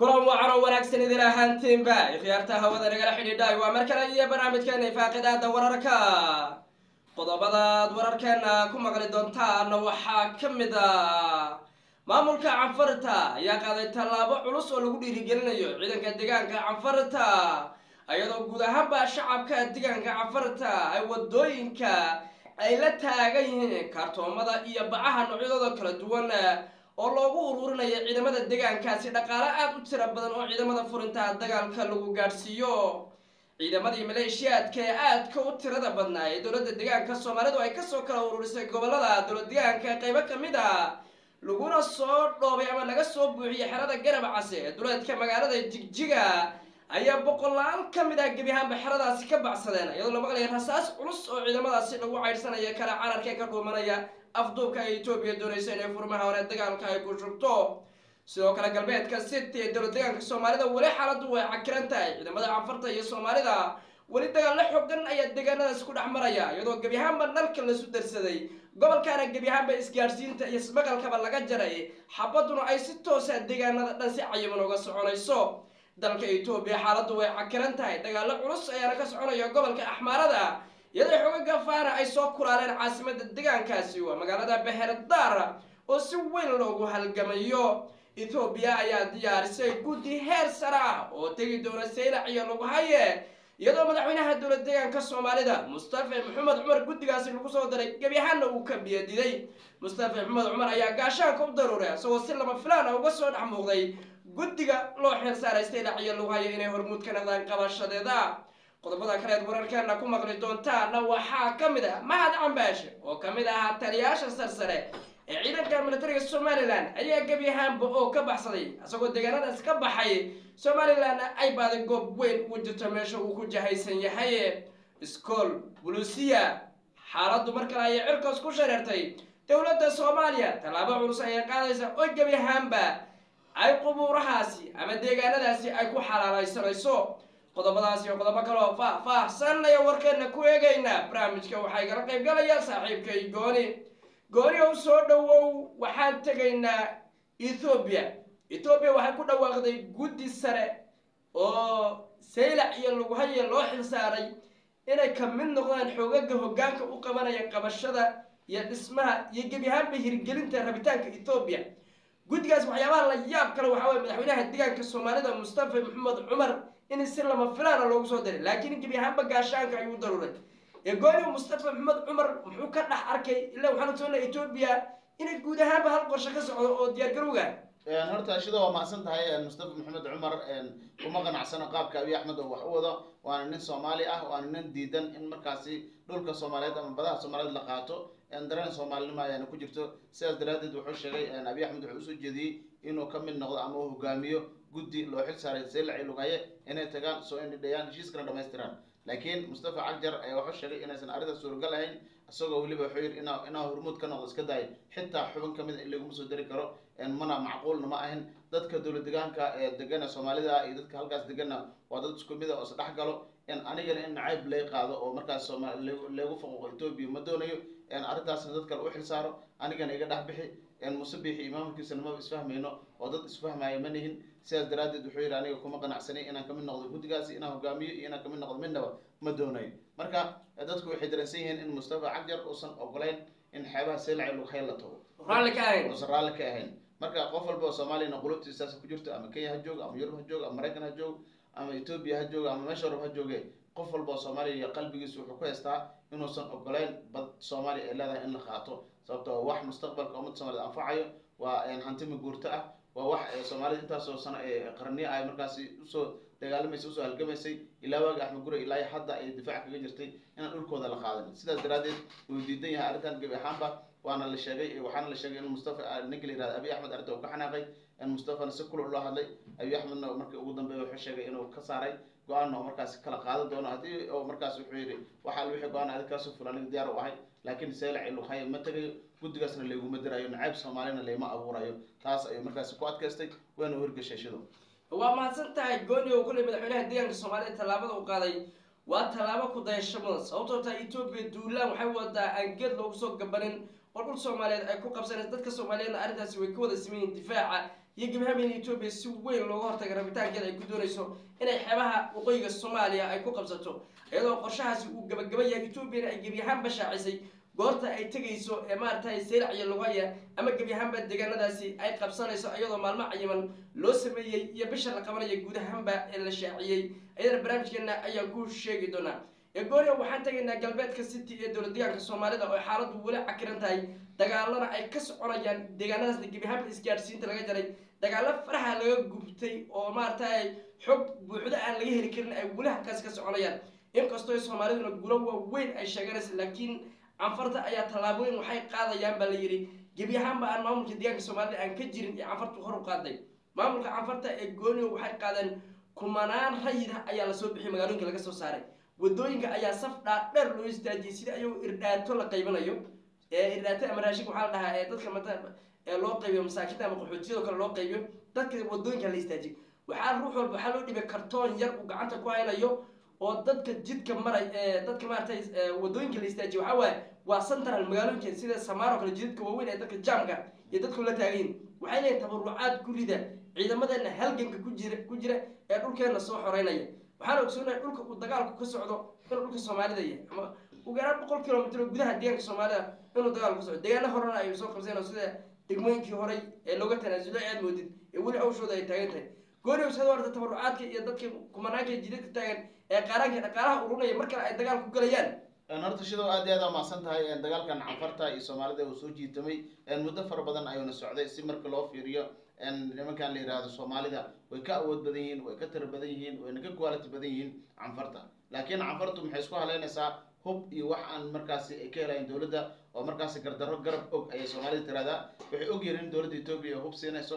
kulan wacan oo wanaagsan idin ahaantiinba ikhyaarta hawada nagala xidhiidhay. Waa mar kale iyo barnaamijkeena ifaaqidaada wararka. Qodobadaad wararkeena ku maqli doontaan waxaa ka mid a maamulka canfarta ayaa qaaday tallaabo culus oo lagu dhiirigelinayo ciidanka deegaanka canfarta iyadoo guud ahaanba shacabka deegaanka canfarta ay waddooyinka ay la taagan yihiin kaartoomada iyo bacaha noocyadooda kala duwan oo loogu ururinaya ciidamada deegaankaasi dhaqaale aada u tira badan oo ciidamada furinta dagaalka lagu gaadhsiiyo. Ciidamadii maleeshiyaadka ee aadka u tirada badnaa ee dowladda deegaanka soomaalidu ay ka soo kala ururisay gobollada dowlad deegaanka qeybo ka mid a laguna soo dhoobay ama laga soo buuxiyey xerada garab case ee duleedka magaalada jigjiga ayaa boqolaal ka mid ah gebi ahaanba xeradaasi ka bacsadeen iyadoo la maqlaya rasaas culus oo ciidamadaasi lagu caydhsanaya kala cararka ka dhuumanaya afduubka ay etoobiya doonaysa inay furmaha hore dagaalka ay ku shubto. Sidoo kale galbeedka city ee dowlad deegaanka soomaalida weli xaaladdu way cakiran tahay. Ciidamada canfarta iyo soomaalida weli dagaallo xogan ayaa deegaanadaasi ku dhex maraya iyadoo gebi ahaanba lasu darsaday. Gobolkaana gebi ahaanba iyo ismaqalkaba laga jaray. Xabaduna ay si toosa deegaanada dhan si cayiman uga soconayso. Dalka etoobiya xaaladdu way cakiran tahay. Dagaallo culus ayaana ka soconaya gobolka axmaarada iyadoo xogaga faara ay soo kulaaleen caasimada deegaankaasi waa magaalada beherdaar oo si weyn loogu halgamayo. Ethoobiya ayaa diyaarisay guddi heer sare ah oo tegi doona saylac iyo haye. Iyadoo madaxweynaha dowlad deegaanka soomaalida mustafa maxamed cumar guddigaasi lagu soo daray gebi ahaanna uu ka biyadiday. Mustafa maxamed cumar ayaa gaashaanka u daruuray isagoo si lama filaana uga soo dhex muuqday guddiga loo xeel saaray saylac iyo lagu hayo inay hormuud ka naqdaan qabashadeeda qodobada kaleed wararkeena ku maqli doontaana waxaa ka mid ah mahad cambaashe oo ka mid ahaa taliyaasha sarsare ee ciidanka militariga somalilan ayaa gebi ahaanba oo ka baxsaday isagoo deegaanadaas ka baxay. Somalilanna ay baaday goob weyn ugu jirto meesha uu ku jahaysan yahay iskool bulusiya xaaladdu mar kale ayay cirkaas ku shareertay dowladda soomaaliya tallaabo culus ayay qaadaysa oo gebi ahaanba ay qubuurahaasi ama deegaanadaasi ay ku xalaalaysanayso qodobadaas iyo qodobo kaleo faah-faahsanaya warkeena ku eegaynaa barnaamijka waxay kala qayb galayaan saaxiibkay gooni. Gooni ow soo dhowow waxaan tegaynaa ethoobiya ethoobiya waxay ku dhawaaqday guddi sare oo saylac iyo laguhaye loo xilsaaray inay ka mid noqdaan xoogaga hoggaanka u qabanaya qabashada iyo dhismaha iyo gebi ahaanba hirgelinta rabitaanka ethoobiya guddigaas waxyaabaha la yaab kale waxaa waye madaxweynaha deegaanka soomaalida mustafa maxamed cumar in si lama filaana loogu soo diray laakiin gebi ahaanba gaashaanka ayuu daruuray ee gooni mustafa maxamed cumar muxuu ka dhex arkay ilaa waxaan ogsoonaa etoobiya inay guud ahaanba hal qorshe ka socdo oo diyaar garowga horta shida waa mahadsan tahay mustafa maxamed cumar kuma qanacsano qaabka abiy axmed oo wax u wado waana nin soomaali ah waana nin diidan in markaasi dhulka soomaaliyeed ama badaha soomaaliyeed la qaato dareen soomaalinimo ayaana ku jirto sidaas daraadeed wuxuu sheegay abiy axmed wuxuu u soo jeediyey inuu ka mid noqdo ama uu hogaamiyo guddi loo xil saaray seylaci lugaye inay tagaan soo indhidheeyaan heshiiskana dhamaystiraan laakiin mustafa cagjar ayaa wuxuu sheegay inaysan arrintaas suuragal ahayn isagoo weliba wuxuu yidhi ina inaa hormuud ka noqdo iska daay. Xitaa xubin ka mid a in laguma soo dari karo mana macquulna ma ahin. Dadka dowlad deegaanka ee degana soomaalida iyo dadka halkaas degana waa dad isku mid a oo isdhex galo. Anigana in nacayb lay qaado oo markaas sooma lagu faquuqo etoobiya ma doonayo. Arrintaasna dad kale u xil saaro anigana iga dhex bixi. Musabixi iyo maamulkiisana maba isfahmayno oo dad isfahmaya ma nihin sidaas daraadeed wuxuu yidhi aniga kuma qanacsanay inaan ka mid noqdo guddigaasi inaan hogaamiyo iyo inaan ka mid noqdo midnaba ma doonayo marka dadku waxay dareensan yihiin in mustafa cagjar uusan ogolayn in xeebaha seylaci lughay la tago. Uusan raalli ka ahayn. Marka qof walba oo soomaaliyana qulubtiisaas ku jirto ama kenya ha joogo ama yurub ha joogo ama maraykan ha joogo ama etoobiya ha joogo ama meesha rab ha jooge qof walba oo soomaaliya iyo qalbigiisa wuxuu ku haystaa inuusan ogolayn bad soomaaliya ay leedahay in la qaato. Sababto wax mustaqbalka ummadda somaliyed anfacayo waa hantimi guurto ah waa wax soomaalida intaasoo sano ee qarniyo ay markaasi u soo dagaalamaysay u soo halgamaysay. Ilaa waaga axmed gure ilaa hadda ay difaac kaga jirtay inaan dhulkooda la qaadan sidaas daraadeed wuu diidan yahay arrintan gebi ahaanba waana la sheegay waxaana la sheegay in mustafa ninka la yihahda abiy axmed arrinta uu ka xanaaqay in mustafana si kula loo hadlay. Abiy axmedna markii ugu dambeeya wuxuu sheegay inuu ka saaray go'aan oo markaasi kala qaadan doono. Haddii oo markaas wuxuu yidhi waxaa wixii go'aan adi kaasoo fula aniga diyaar u ahay laakiin seylac iluhaya ma tegayo guddigaasna layguma dirayo nacayb soomaalina layma abuurayo. Taas ayuu markaasi ku adkaystay waana u hirgashay shido. Waa mahadsan tahay gooni oo kuley madaxweynaha deegaanka soomaalida tallaabada u qaaday. Waa tallaabo ku dayasho mudan sababtoo taa etoobiya duulaan waxay wadaa aan geed loogu soo gabanin oo dhul soomaaliyeed ay ku qabsanaysa dadka soomaaliyeedna arrintaasi way ka wada sameeyiin difaaca. Iyo in etoobiya si weyn looga hortagay rabitaankeeda ay ku doonayso inay xeebaha waqooyiga soomaaliya ay ku qabsato. Iyadoo qorshahaasi uu gabagaba yahay etoobiyana ay gebyahaanba shaacisay goorta ay tegayso ee maaragtay seylac iyo lugaya ama gebyahaanba deegaanadaasi ay qabsanayso iyadoo maalmo cayiman loo sameeyey iyo bisha la qabanaya guud ahaanba ee la shaaciyey. Ayadana barnaamijkeena ayaan ku sheegi doonaa. Egoria waxaan tegaynaa galbeedka city ee dowlad deegaanka soomaalida oo xaaladdu weli cakiran tahay. Dagaalana ay ka soconayaan deegaanadaasna gebyahaanba isgaadhsiinta laga jaray. Dagaalo faraha laga gubtay oo maaragtay xog buuxdo aan laga heli karin ay weli halkaasi ka soconayaan. Inkastoo soomaaliduna gulo waaweyn ay sheeganaysa laakiin canfarta ayaa tallaabooyin waxay qaadayaan baa la yidhi gebi ahaanba aan maamulka deegaanka soomaalida aan ka jirin ee canfartu hor u qaaday. Maamulka canfarta ee gooniyo waxay qaadeen kumanaan rayid ah ayaa la soo bixiyay magaalooyinka laga soo saaray. Wadooyinka ayaa saf dhaadheer loo istaajiyey sida ayagoo irdhaato la qaybanayo ee irdhaato ama raashinka waxaa la dhahaa ee dadka mata ee loo qaybiyo masaakinta ama qaxootiyadoo kale loo qaybiyo dadka waddooyinka la istaajiyey waxaa ruux walba waxaa loo dhibay kartoon yar uu gacanta ku haynayo oo dadka jidka maray dadka maaragtay waddooyinka la istaajiye waxaa waaye waa central magaalooyinka sida samaar kale jidadka waaweyn ee dadka jaamka iyo dadku la taagayin waxay leeyihiin tabarucaad ku rida ciidamadeena halganka ku jira ee dhulkeena soo xoreynaya. Waxaana ogsoonahay dhulka uu dagaalku ka socdo inuu dhulka soomaalida yahay ama ugu boqol kilomitr gudaha deegaanka soomaalida inuu dagaalku ka socdo. Deegaana horena ay soo qabseen sida degmooyinkii horey ee looga tanaasulay aad moodid ee weli hawshooda ay taagan tahay. Gooriyow sada horta tabarucaadka iyo dadka kumanaanka jidadka taagan ee qaaraanka dhaqaalaha urunaya mar kale ay dagaal ku galayaan. Horta shidow aad iyo aad aa mahadsan tahay dagaalkan canfarta iyo soomaalida uu soo jiitamay. Muddo fara badan ayuuna socday si marka loo fiiriyo nimankan la yihahdo soomaalida way ka awood badan yihiin way ka tira badan yihiin wayna ka quality badan yihiin canfarta laakiin canfartu maxay isku haleynaysaa? Hub iyo wax aan markaasi ay ka helayn dowladda oo markaasi gardarro garab og ayay soomaalida tiraahdaa. Waxay og yihiin in dowladda etoobiya hub siinayso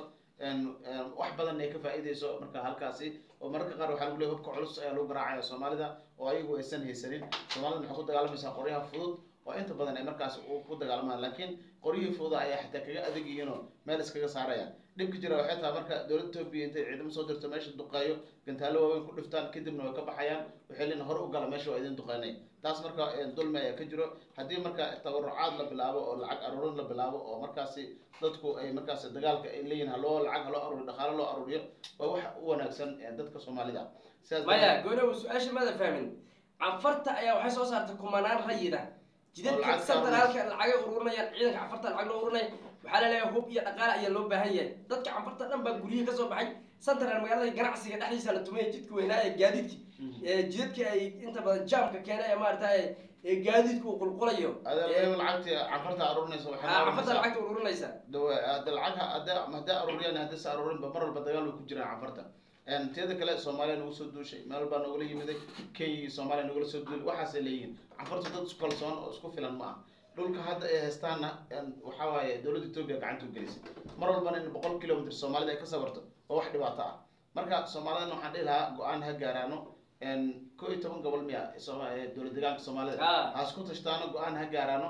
wax badan ay ka faa'iideyso marka halkaasi oo mararka qaar waxaa lagu leeyahy hubka culus ayaa lagu garaacaya soomaalida oo ayagu aysan haysanin. Soomaalida maxay ku dagaalamaysaa qoryaha fudud oo inta badan ay markaas ku dagaalamaan laakiin qoryihii fududa ayaa xataa kaga adag yihiinoo meel iskaga saarayaan dhibka jira waxay tahay marka dowladda etoobiya intay ciidamo soo dirto meesha duqeeyo gantaalo waaweyn ku dhiftaan kadibna way ka baxayaan waxay leeyihiin hore u gala meesha waa idin duqeynay taas marka dulmi ayaa ka jiro. Haddii marka tabarucaad la bilaabo oo lacag aruurin la bilaabo oo markaasi dadku ay markaasi dagaalka ay leeyihiin haloo lacag haloo aruuriyo dhaqaalo loo aruuriyo waa wax u wanaagsan dadka soomaalida. Maya gooniyow su'aasha maada fahmin. Canfarta ayaa waxay soo saartay kumanaan rayida. Jidadka lacag santaraalka lacagay ururinayaan ciidanka canfarta lacag loo ururinaya waxaa la leeyahay hub iyo dhaqaale ayaa loo baahan yahay. Dadka canfarta dhan baa guryihii ka soo baxay. Central magaalada ganacsiga dhexdiisa la tumaya jidka weynaa ee gaadiidki jidadka ay inta badan jaamka keena ee maaragtay ee gaadiidka uu qulqulayo. Ah, lacagta ururinaysa. Hada lacag hadda hadday aruuriyaan hadday se aruurinba mar walba dagaal way ku jiraan canfarta teeda kale soomaaliya nagu soo duushay. Meel baa nagula yimiday kenya iyo soomaaliya nagula soo duulay waxaasay leeyihiin canfarta dad isku kalsoon oo isku filan ma ah dhulka hadda ay haystaanna waxaa waaye dowladda etoobiya gacanta u gelisay. Mar walbana in boqol kilomitr soomaalida ay ka sabarto oo wax dhibaato ah. Marka soomaalidana waxaan dhihi lahaa go'aan ha gaaraano ko iyo toban gobol miya deegaanka soomaalida. Ah. ha isku tashtaano go'aan ha gaaraano.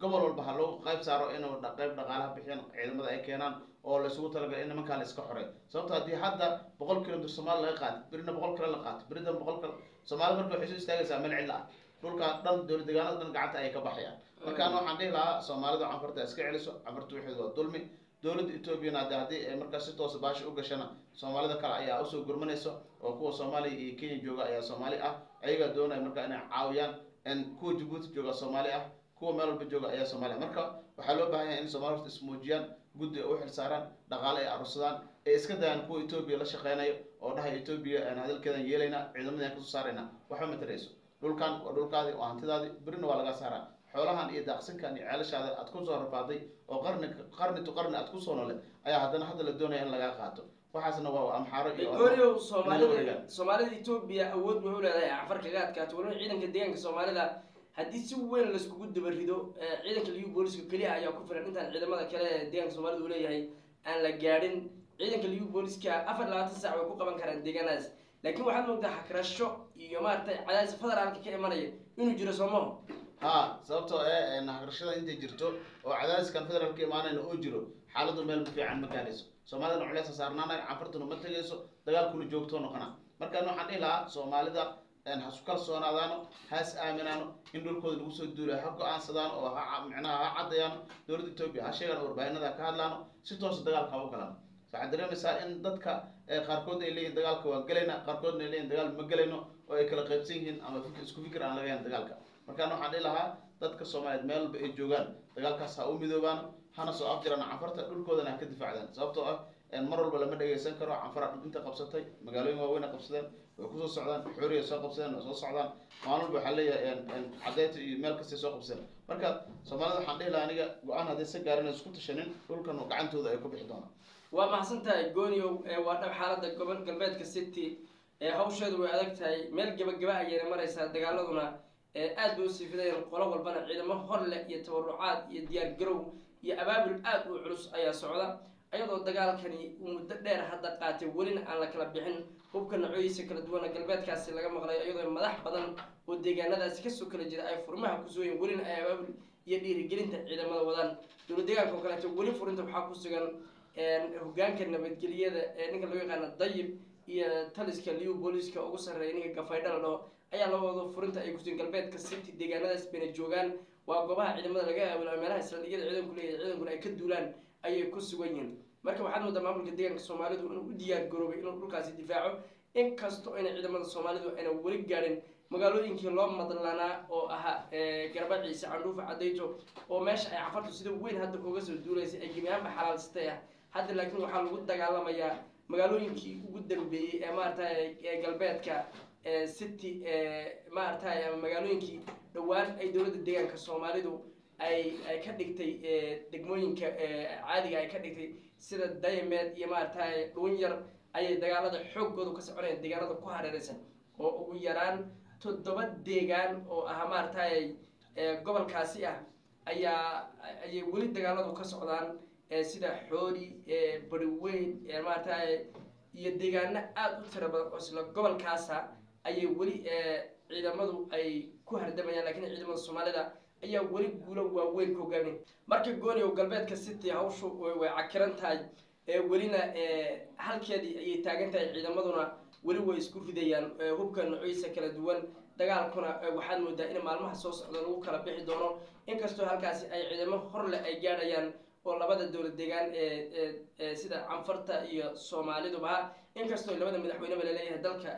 Gobol walba ha loogu qayb saaro inuu qayb dhaqaalaha bixiyaan ciidamada ay keenaan oo laysugu talagalay in nimankaa la iska xoray sababto haddii hadda boqol kilomitr soomaali laga qaato berina boqol kale la qaato berina boqol kale soomaalida marka waxay soo istaagaysaa meel cidla ah. Dhulka dhan dowlad deegaanada dhan gacanta ayay ka baxayaan. Markaan waxaan dhihi lahaa soomaalida canfarta iska celiso canfarta waxeedu waa dulmi dowladda etoobiyana hadde haddii ay markaas si toosa baasha u gashana soomaalida kale ayaa u soo gurmanayso oo kuwa soomaaliya iyo kenya jooga ayaa soomaali ah ayagaa doonaya marka inay caawiyaan kuwa jabuuti jooga soomaali ah kuwa meel walba jooga ayaa soomaaliya marka waxaa loo baahan yahay in soomali horta ismuujiyaan guddi ay u xilsaaraan dhaqaale ay arursadaan ee iska dayaan kuwa etoobiya la shaqeynayo oo dhahay etoobiya aan hadalkeedan yeelaynaa ciidamadii ka soo saaraynaa waxba matarayso dhulkan waa dhulkaadi waa hantidaadi berina waa laga saaraa xoolahan iyo daaqsinkan iyo ceelashaada aad ku soo rafaaday oo qarni qarni to qarni aad ku soo nole ayaa haddana hadda la doonaya in lagaa qaato. Waxaasna waa amxaaro iyo soomaalida soomaalida etoobiya awood wuxuu leedahay cafar kaga adkaato waliba ciidanka deegaanka soomaalida haddii si weyn laiskugu dabarido eh, ciidanka liyu booliska keliya ayaa ku filan intaan ciidamada kale ee deegaanka soomaalida uu leeyahay aan la gaadhin. Ciidanka liyu booliska afar labaatan saac way ku qaban karaan deegaanadaas laakiin waxaad moogtaa xakrasho iyo maaragtay cadaadis federaalka ka imanaya inuu jiro soomaho ha sababtoo ee nahrashada intay jirto oo cadaadiskan federaalka imaanayna oo jiro xaaladdu meel fiican ma gaarayso soomaalidana culeesa saarnaanay canfartuna ma tegayso dagaalkuna joogtoo noqona. Markaan waxaan dhihi lahaa soomaalida ha isku kalsoonaadaano ha is aaminaano in dhulkooda lagu soo duulayo ha go'aansadaan oo ha micnaha ha caddayaano dowladda etoobiya ha sheegaan warbaahinada ka hadlaano si toosa dagaalka ha u galaan. Waxaad dareemaysaa in dadka qaarkood ay leeyihiin dagaalka waan gelayna qaarkoodna ay leeyihiin dagaal ma gelayno oo ay kala qaybsan yihiin ama isku fikir aan laga hayn dagaalka markaan waxaan dhihi lahaa dadka soomaaliyeed meel walba ay joogaan dagaalkaas ha u midoobaan hana soo afjiraan canfarta dhulkoodana ha ka difaacdaan. Sababtoo ah mar walba lama dhegeysan karo canfara inta qabsatay magaalooyin waaweyn qabsadeen way ku soo socdaan xooriya soo qabsadeen way soo socdaan. Maalin walba waxaa leeyahay cadeynta iyo meel kastay soo qabsadeen. Marka soomaalida waxaan dhihi lahaa aniga go'aan haddii sa gaarin isku tashanin dhulkan gacantooda ay ku bixi doonaan. Waa maxsan tahay gooniow waa dhab xaalada gobol galbeedka city hawsheedu way adag tahay. Meel gebagaba ayayna maraysaa dagaaladuna aad bay u sii fidayeen qolo walbana ciidamo hor leh iyo tabarucaad iyo diyaar garow iyo abaabul aad u culus ayaa socda. Ayadoo dagaalkani uu muddo dheer hadda qaatay welina aan la kala bixin. Hubka nacooyiisa kala duwana galbeedkaasi laga maqlay iyadoo madax badan oo deegaanadaasi ka soo kala jira ay furmaha kusooyin welina ay abaabul iyo dhiirigelinta ciidamada wadaan. Dowla deegaanka oo kaleeto weli furinta waxaa ku sugan hogaanka nabadgelyada ee ninka loo yaqaano dayib iyo taliska liu booliska ugu sarreeya ninka gafaydha la dhaho ayaa la wado furinta ay kusugan galbeedka city deegaanadaas bayna joogaan. Waa goobaha ciidamada laga aabula meelaha saldhigyada ciidanku leeyahay ciidankuna ay ka duulaan ayay ku sugan yihiin. Marka waxaad moodaa maamulka deegaanka soomaalidu inuu u diyaar garoobay inuu dhulkaasi difaaco inkastoo ayna ciidamada soomaalidu ayna weli gaadhin. Magaalooyinkii loo madlanaa oo ahaa garba ciise candhuufa cadayto oo meesha ay cafartu sida weyn hadda uga soo duulaysay ay gebi xalaalsatay ah. Hadda laakiin waxaa lagu dagaalamayaa magaalooyinkii ugu dambeeyey ee maaragtay ee galbeedka city maaragtay ama magaalooyinkii dhowaan ay dowladda deegaanka soomaalidu ay ay ka dhigtay degmooyinka caadiga ay ka dhigtay sida dayameed iyo maaragtay dhuun yar ayay dagaalada xooggoodu ka soconayaan deegaanada ku hareeraysan oo ugu yaraan toddoba deegaan oo ah maaragtay gobolkaasi ah ayaa ayay weli dagaaladu ka socdaan sida xoori bariweyn maaragtay iyo deegaano aada u tiro badan oo isla gobolkaasa ayay weli ciidamadu ay ku hardamayaan lakiin ciidamada soomaalida ayaa weli guulo waaweyn ka hogaaminay marka gooniyow galbeedka city hawshu way cakiran tahay welina halkeedii ayay taagan tahay ciidamaduna weli way isku ridayaan hubka nocyiisa kala duwan. Dagaalkuna waxaad moodaa in maalmaha soo socda lagu kala bixi doono. Inkastoo halkaasi ay ciidamo horleh ay gaadhayaan oo labada dowlad deegaan ee sida canfarta iyo soomaaliduba inkastoo labada madaxweyneba la leeyahay dalka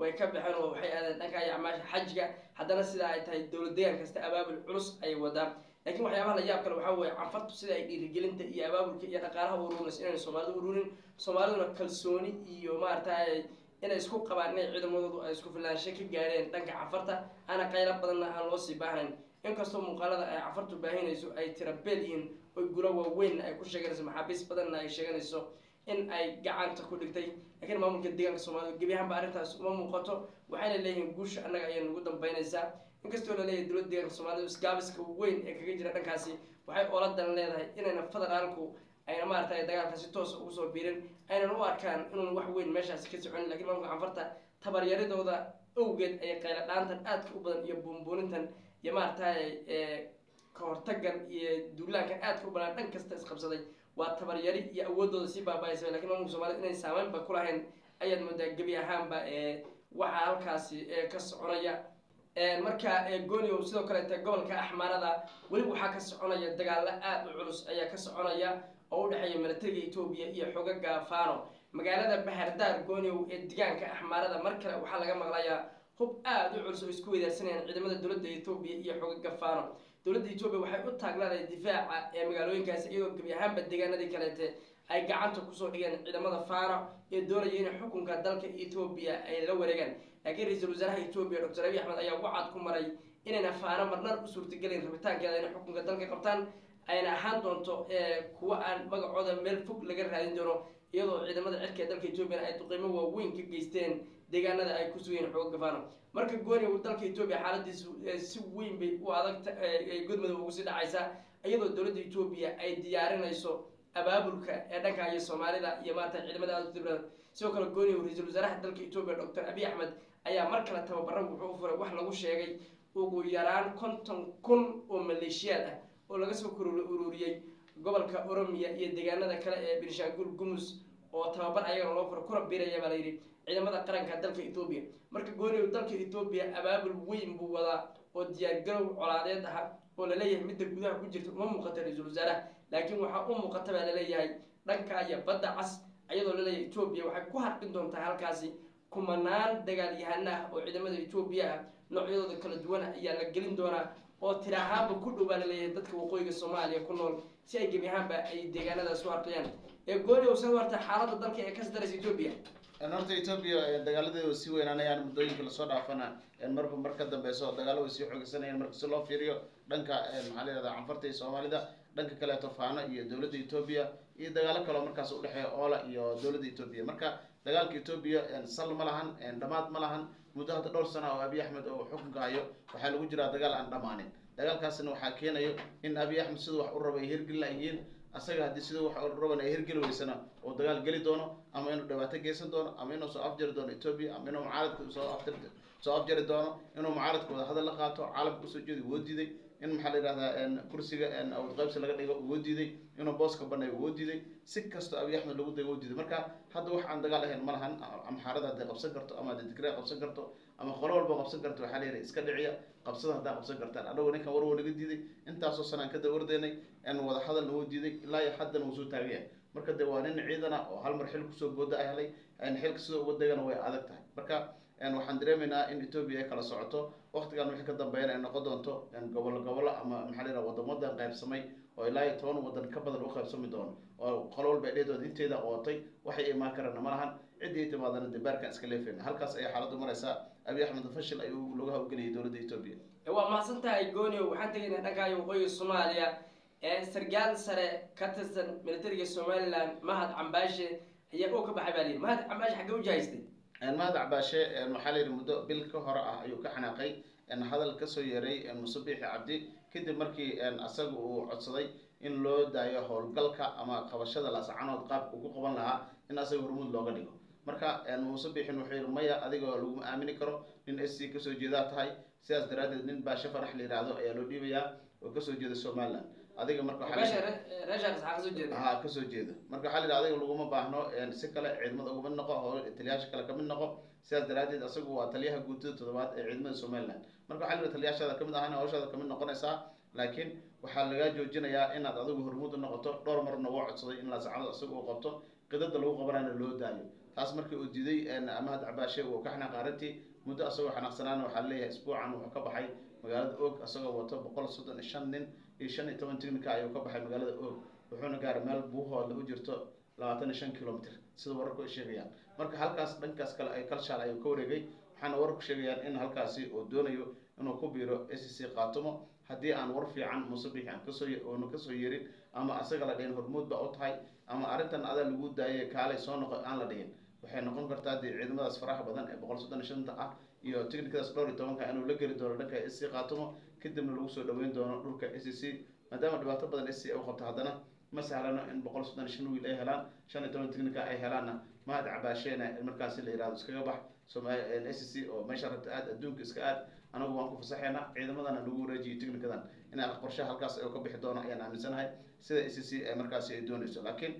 way ka baxeen oo waxay aadeen dhanka iyo acmaasha xajiga haddana sidaa ay tahay dowlad deegaan kasta abaabul culus ayay wadaan. Laakiin waxyaabaha la yaab kale waxaa weeye canfartu sida ay dhiirigelinta iyo abaabulka iyo dhaqaalaha u ururinayso inayna soomaalidu ururin. Soomaaliduna kalsooni iyo maaragtay inay isku qabaan inay ciidamadoodu ay isku filaansho ka gaadheen dhanka canfarta aana qaylo badanna aan loo sii baahnayn. Inkastoo muuqaalada ay canfartu baahinayso ay tira beel yihiin oy gulo waaweynna ay ku sheeganayso maxaabiis badanna ay sheeganayso in ay gacanta ku dhigtay. Laakiin maamulka deegaanka soomaalida gebi ahaanba arrintaas uma muuqato. Waxayna leeyihiin guusha annaga ayay nagu dambeynaysaa inkastoo la leeyahay dowladda deegaanka soomaalida isgaabiska weyn ee kaga jira dhankaasi waxay oola dalan leedahay inayna federaalku ayna maaragtay dagaalka si toosa ugu soo biirin. Aynan u arkaan inuun wax weyn meeshaasi ka soconin lakiin maamulka canfarta tabaryaridooda awgeed ay qayla dhaantan aadka u badan iyo buunbuunintan iyo maaragtay ka hortagan iyo duulaankan aadka u badan dhan kasta isqabsaday waa tabaryari iyo awoodooda sii baaba-aysa laakiin maamulka soomaalida inay saameynba ku lahayn. Ayaad moodaa gebi ahaanba waxaa halkaasi ka soconaya. Marka goonio sidoo kaleete gobolka axmaarada weli waxaa ka soconaya dagaalo aada u culus ayaa ka soconaya oo u dhexeeya milatariga etoobiya iyo xogaga fano magaalada bahardaar gooniow ee deegaanka axmaarada mar kale waxaa laga maqlayaa hub aada u culus oo isku weydaarsanayaan ciidamada dowladda etoobiya iyo xogaga fano dowladda etoobiya waxay u taagnaanay difaaca ee magaalooyinkaasi iyadoo gebi ahaanba deegaanadii kaleete ay gacanta ku soo dhigeen ciidamada fano ee doonaya inay xukunka dalka etoobiya ay la wareegaan. Laakiin ra'iisul wasaaraha etoobiya doctor abiy axmed ayaa wacad ku maray inayna faano marnar u suurtagelayn rabitaankeeda inay xukunka dalka qabtaan ayna ahaan doonto kuwa aan magacooda meel fog laga raadin doono iyadoo ciidamada cirka ee dalka etoobiya ay duqeymo waaweyn ka geysteen deegaanada ay ku sugayeen xooga fano marka gooni dalka etoobiya xaaladiisu si weyn bay u adag godmudug ugu sii dhacaysaa iyadoo dowladda etoobiya ay diyaarinayso abaabulka ee dhanka iyo soomaalida iyo maarata ciidamada aada u dibladan sidoo kale gooni ra'iisul wasaaraha dalka etoobiya doctor abiy axmed ayaa mar kale tababaro wuxuu u furay wax lagu sheegay ugu yaraan konton kun oo maleeshiyaad ah oo laga soo ururiyey gobolka oromiya iyo deegaanada kale ee binshaangul gumus oo tababar ayagana loo furo kuna biiraya baa layidhi ciidamada qaranka dalka etoobiya marka gooni dalka etoobiya abaabul weyn buu wadaa oo diyaargarow colaadeed aha oo la leeyahay midda gudaha ku jirta uma muuqata ra'iisul wasaaraha. Laakiin waxaa u muuqata baa la leeyahay dhanka iyo badda cas ayadoo la leeyahay etoobiya waxay ku harqin doontaa halkaasi kumanaan dagaalyahana ah oo ciidamada etoobiya ah. Noocyadooda kala duwan ayaa la gelin doonaa oo tiri ahaanba ku dhow baa la leeyahay dadka waqooyiga soomaaliya ku nool si ay gebi ahaanba ay deegaanadaas u harqiyaan. Ee gooni usan warta xaaladda dalka ee ka daraysa etoobiya horta etoobiya dagaaladeeda sii weynaanayaan muddooyinka la soo dhaafana. Marba mar ka dambeyso dagaalo way sii xoogeysanayaan marka si loo fiiriyo dhanka maxaa la yihahda canfarta iyo soomaalida dhanka kaleeto faano iyo dowladda etoobiya iyo dagaalo kaleo markaas udhexeeya oola iyo dowladda etoobiya marka dagaalka etoobiya sal ma lahan dhamaad ma lahan muddo hadda dhowr sana oo abiy axmed oo xukunka hayo waxaa lagu jiraa dagaal aan dhammaanin dagaalkaasina waxaa keenayo in abiy axmed siduu wax u raba ay hirgeli layihiin asaga haddii siduu wax raban ay hirgeli weysana oo dagaal geli doono ama inuu dhibaato geysan doono ama inuu soo afjari doono etoobiya ama inuu mucaaradka soo afjari soo afjari doono inuu mucaaradka wada hadal la qaato caalamka u soo jeedi woo diiday in maxaa la yihahdaa kursiga awad qaybsi laga dhigo woo diiday inuu booska banay woo diiday si kastoo abiy axmed lagu day woo diiday. Marka hadda wax aan dagaal ahayn ma lahan amxaarada hadday qabsan karto ama hadday digraa qabsan karto ama qolo walba qabsan karto waxaa la yihi iska dhiciya qabsada haddaa qabsan kartaan anagoo ninkan war naga diiday intaasoo sanaan kada ordaynay wada hadalna woo diiday ilaa iyo haddana wuu soo taagaya marka de waa nin ciidana oo hal mar xil ku soo booda ay helay xilka sida uga degana way adag tahay. Marka waxaan dareemaynaa in etoobiya ay kala socoto. Waqtigan wixii ka dambeeyana ay noqon doonto gobolo gobolo ama maxaa la wadan wadan qaybsamay oo ilaa iyo toban wadan ka badan u qaybsami doono. Oo qolo walba dheedooda inteeda qootay waxay imaan karana ma lahan. Ciddii timaadana de baarkan iska leefayna. Halkaas ayay xaaladdu maraysaa abiy axmed fashil ayuu lagu hawgeliyay dowladda etoobiya waa mahadsan tahay goonio waxaan tegaynaa dhankaayo waqooyiga soomaaliya ee sargaal sare ka tirsan militariga somaliland mahad cambaashe ayaa oo ka baxay baa layidhi mahad cambaashe xaggee u jahaystay? Mahad cabaashe waxaa la yidhi muddo bil ka hore ah ayuu ka xanaaqay. Hadal ka soo yeeray musabixi cabdi. Kadib markii asaga uu codsaday in loo daayo howlgalka ama qabashada lasacanood qaabka uu ku qaban lahaa in asaga hormuud looga dhigo marka musabixin wuxuu yihi maya adigoo laguma aamini karo nin s c ka soo jeedaa tahay. Sidaas daraadeed nin baashe farax la yihahdo ayaa loo dhiibayaa oo ka soo jeeda somaliland. Adiga marka ha ka soo jeeda marka waxaa la yidhi adiga laguma baahno si kale ciidamada uga mid noqo howl taliyaasha kale ka mid noqo. Sidaas daraadeed asagu waa taliyaha guutada toddobaad ee ciidamada somaliland. Marka waxaa la yidhi taliyaashaada ka mid ahana hawshaada ka mid noqonaysaa laakiin waxaa lagaa joojinayaa inaad adigu hormuud u noqoto dhowr marna wuu codsaday in laasacanood asaga uu qabto qidada lagu qabanayna loo daayo taas markii uu diiday mahad cabaashe uu ka xanaaq muddo asagoo xanaaqsanaana waxaa leeyahay isbuucan wuxuu ka baxay magaalada og asagoo wato boqol soddon iyo shan nin iyo shan iyo toban tignika ayuu ka baxay magaalada og wuxuuna gaaray meel buuhoodla u jirto labaatan iyo shan kilomitr sida wararku ay sheegayaan. Marka halkaas dhankaas kale ay kalshaal ayuu ka wareegay waxaana wararku sheegayaan in halkaasi uu doonayo inuu ku biiro s c qaatumo haddii aan war fiican musabix aan ka soo ka soo yerin ama asaga la dhihin hormuud ba u tahay ama arrintan adaa lagu daayay kaalay soo noqo aan la dhihin waxay noqon kartaa dee ciidamadaas faraha badan ee boqol soddon iyo shanta ah iyo technicadaas dhowr iyo tobanka inuu la geli doono dhanka s c qaatumo kadibna lagu soo dhaweyn doono dhulka s c maadaama dhibaato badan s c ay u qabto haddana ma sahlano in boqol soddon iyo shan wiil ay helaan shan iyo toban technica ay helaanna. Mahad cabaasheena markaasi la yihahdo iskaga bax. S c oo meesha rabta aad adduunka iska aad anagu waan ku fasaxeynaa ciidamadana lagu wareejiyo technicadan in qorshaha halkaas ka bixi doono ayaan aaminsanahay. Sida s c markaasi ay doonayso. Laakiin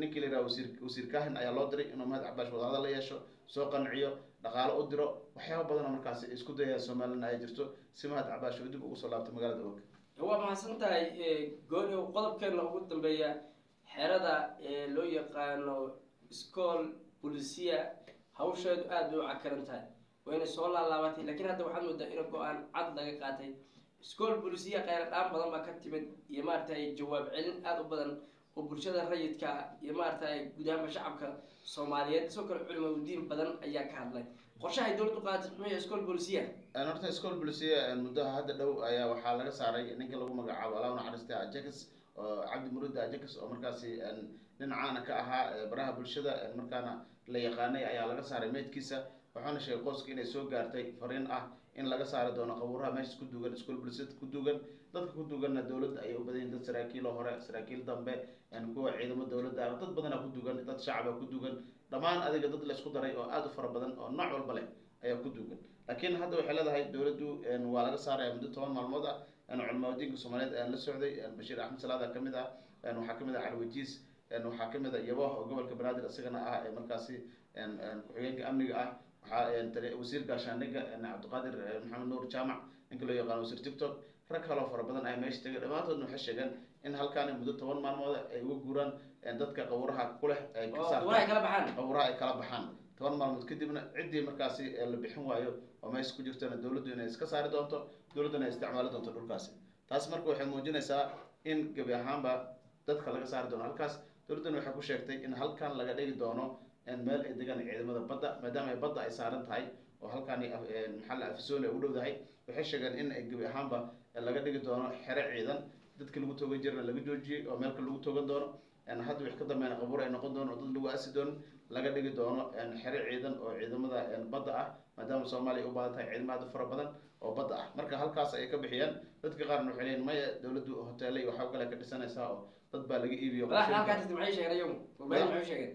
ninkii la yihahdo wasiir wasiir kahin ayaa loo diray inuu mahad cabaash wadahadal la yeesho soo qanciyo dhaqaalo u diro waxyaaba badanoo markaasi isku dayaya somaliland ay jirto si mahad cabaash uu dib ugu soo laabto magaalada og waa mahadsan tahay gooni qodobkeena ugu dambeeya xerada ee loo yaqaano school bulisiya hawsheedu aada bay u cakaran tahay wayna soo laalaabatay. Lakiin hadda waxaad moodaa in go'aan cad laga qaatay. School bulisiya kheyra dhaan badan baa ka timid iyo maaragtay jawaab celin aada u badan oo bulshada rayidka iyo maaragtay gudahanba shacabka soomaaliyeed. Sidoo kale culimaudiin badan ayaa ka hadlay. Qorshahay dowladdu qaadatay muxuu school bulisiya horta school bulisiya muddaha hadda dhow ayaa waxaa laga saaray ninka lagu magacaabo alaa naxariista ajax oo cabdi murida ajax oo markaasi nin caana ka ahaa baraha bulshada markaana la yaqaanay ayaa laga saaray meydkiisa waxaana sheegay qoyska inay soo gaartay fariin ah in laga saari doono qabuuraha meesha ku duugan school bulshada ku duugan dadka ku duuganna dowladda ayay u badan yihiin dad saraakiil hore saraakiil dambe kuwa ciidamo dowladda dad badana ku duugan dad shacaba ku duugan dhammaan adiga dad laysku daray oo aada u fara badan oo nooc walba leh ayaa ku duugan laakiin hadda waxay leedahay dowladdu waa laga saaraya muddo toban maalmood ah culimaadiinka soomaaliyeed ayaan la socday bashiir axmed salaada ka mid ah waxaa ka mid ah caliwajiis waxaa ka mid ah yaboh oo gobolka banaadir isagana ah ee markaasi ku-xigeenka amniga ah waxaa wasiir gaashaandhigga cabdiqaadir maxamed nuur jaamac ninka loo yaqaano wasiir tiktok rag kaloo fara badan ay meesha tegay dhammaantoodna waxay sheegeen in halkaani muddo toban maalmood ay uga guuraan dadka qawraha ku leh ay ay kala baxaan. Toban maalmood kadibna ciddii markaasi la bixin waayo oo meesha ku jirtana dowladdu inay iska saari doonto dowladduna ay isticmaali doonto dhulkaasi. Taas marka waxay muujinaysaa in gebi ahaanba dadka laga saari doono. Halkaas dowladduna waxay ku sheegtay in halkan laga dhigi doono meel ay degaan ciidamada badda maadaama ay badda ay saaran tahay oo halkani af- een, maxaa la afisooli ay u dhowdahay waxay sheegeen in ay gebi ahaanba laga dhigi doono xere ciidan. Dadkii lagu toogan jirana laga joojiyey oo meelka lagu toogan doono hadda wix ka dambeena qabuur ay noqon doono oo dad lagu aasi doono laga dhigi doono xere ciidan oo ciidamada badda ah maadaama soomaaliya ay u baahan tahay ciidamo aad u fara badan oo badda ah marka halkaas ayay ka bixiyeen dadka qaarna waxay leeyihiin maya dowladdu hoteelay waxaa kale ka dhisanaysaa oo dad baa laga iibiyo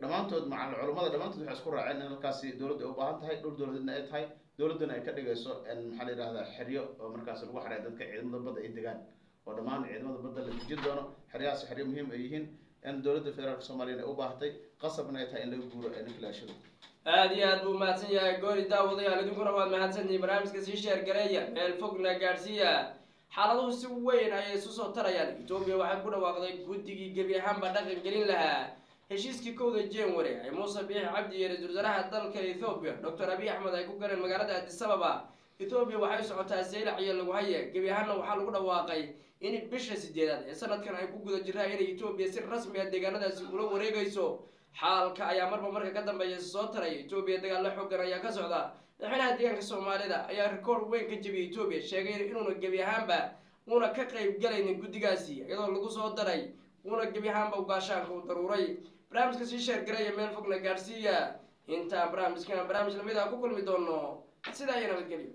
dhammaantood macal culummada dhammaantood waxay isku raaceen in halkaasi dowladda ay u baahan tahay dhul dowladeedna ay tahay dowladduna ay ka dhigayso maxaa la yidhahdaa xeryo oo markaas lagu xareeyo dadka ciidamada badda ay degaan oo dhammaan ciidamada badda la dejin doono xeryahaas xeryo muhiim ay yihiin in dowladda federaalka soomaaliyana ay u baahatay qasabna ay tahay in laga guuro ee ninkalaashada aada iyo aad buu mahadsan yahay goori daawadayaal idinkuna waad mahadsantihiin barnaamijka sii sheer gareeya meel fogna gaadhsiiya xaaladuhu si weyn ayay isu soo tarayaan. Etoobiya waxay ku dhawaaqday guddigii gebi ahaanba dhaqan gelin lahaa. Heshiiskii kowda january ay muuse biix cabdi iyo ra'iisul wasaaraha dalka ethoobiya doctor abiy axmed ay ku galeen magaalada addis ababa. Ethoobiya waxay socotaa seylac iyo lagu haye. Gebi ahaanna waxaa lagu dhawaaqay in bisha sideedaad ee sanadkan ay ku guda jiraan inay etoobiya si rasmi ah deegaanadaasi ula wareegayso. Xaalka ayaa marba marka ka dambeeya soo taraya etoobiya dagaalo xoogan ayaa ka socda. Madaxweynaha deegaanka soomaalida ayaa rikoord weyn ka jebiyay etoobiya sheegay inuuna gebi ahaanba uuna ka qayb galaynin guddigaasi iyadoo lagu soo daray uuna gebi ahaanba ugaashaanka u daruuray. Barnaamijka sii sheergaraya meel fogna gaadhsiiya intaan barnaamijkan barnaamij la mid ah ku kulmi doono sidaa iyo nabadgelyo